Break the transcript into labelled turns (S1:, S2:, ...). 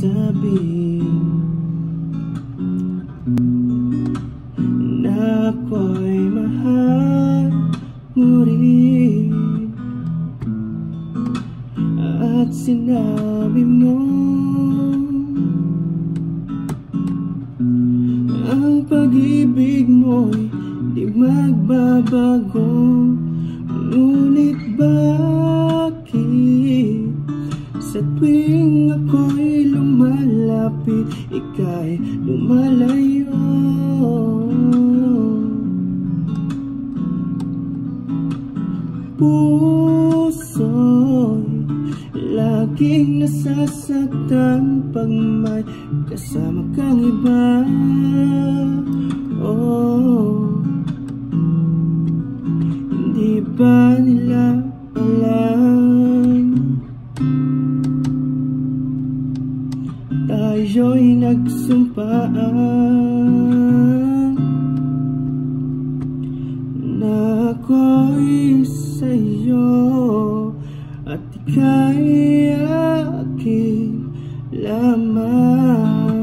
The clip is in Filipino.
S1: sabihin Na ako'y mahal mo rin At sinabi mo Ang pag-ibig mo'y di magbabago. Ngunit bakit Sa tuwing ako'y lumalapit Ika'y lumalayo. Puso'y laging nasasaktan Pag may kasama kang iba. Oh Hindi ba nila alam Tayo'y nagsumpaan Na ako'y sa'yo At ika'y aking lamang